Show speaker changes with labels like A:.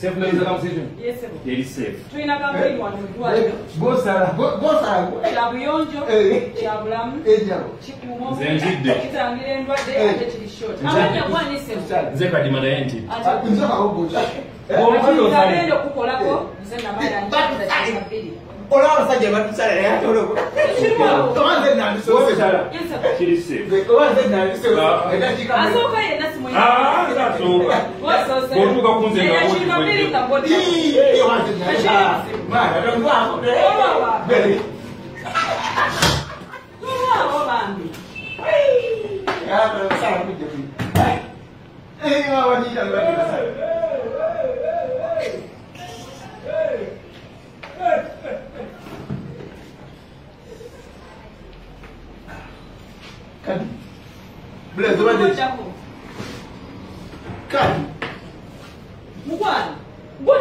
A: Safe place the conversation?
B: Yes, sir. Okay,
A: it is safe.
B: Tu ina kabu ina wanu.
A: Go, Sarah.
C: Go, go Sarah.
B: Chabu yonjo. Eh. Chabu lamu.
C: Eh, jabu.
B: Chipu mo. Zenji de. Kita angile ndwa de. Eh. Ate chili short. Nama nye kwa nise.
A: Zepa di mada enti.
B: Ate.
C: Nzoka ubo. Ate. Ate. Ate. Ate. Ate.
A: Ate. Ate. Ate. Ate.
B: Ate. Ate. Ate. Ate.
C: Olha essa gema que sai, é a tua roupa. Sim, mano. Toma a gema, isso é o que sai.
B: Isso é.
A: Tira isso.
C: Toma a gema, isso é o que sai. Ah, isso é o
B: que sai. Ah, isso é o que sai. không có đi đi, đi, đi, đi,
C: đi, đi, kunze Kan. Bila tu đi, Kan.